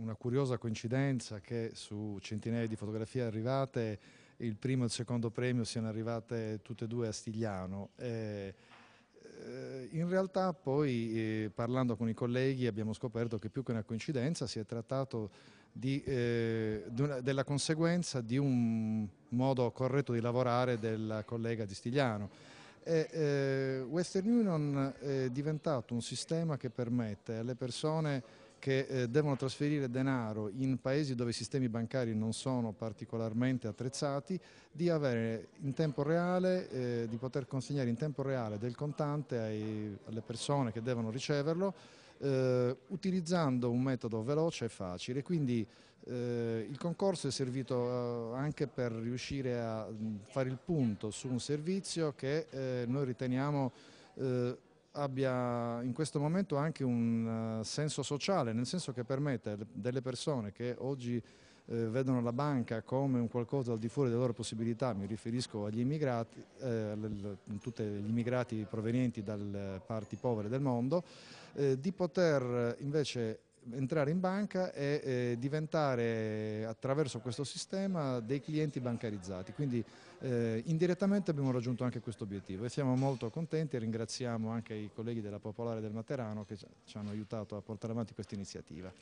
una curiosa coincidenza che su centinaia di fotografie arrivate il primo e il secondo premio siano arrivate tutte e due a Stigliano. Eh, eh, in realtà poi eh, parlando con i colleghi abbiamo scoperto che più che una coincidenza si è trattato di, eh, della conseguenza di un modo corretto di lavorare del collega di Stigliano. E, eh, Western Union è diventato un sistema che permette alle persone che eh, devono trasferire denaro in paesi dove i sistemi bancari non sono particolarmente attrezzati, di avere in tempo reale, eh, di poter consegnare in tempo reale del contante ai, alle persone che devono riceverlo, eh, utilizzando un metodo veloce e facile. Quindi eh, il concorso è servito eh, anche per riuscire a fare il punto su un servizio che eh, noi riteniamo abbia in questo momento anche un uh, senso sociale, nel senso che permette delle persone che oggi eh, vedono la banca come un qualcosa al di fuori delle loro possibilità, mi riferisco agli immigrati, eh, tutti gli immigrati provenienti dalle parti povere del mondo, eh, di poter invece entrare in banca e eh, diventare attraverso questo sistema dei clienti bancarizzati. Quindi eh, indirettamente abbiamo raggiunto anche questo obiettivo e siamo molto contenti e ringraziamo anche i colleghi della Popolare del Materano che ci hanno aiutato a portare avanti questa iniziativa.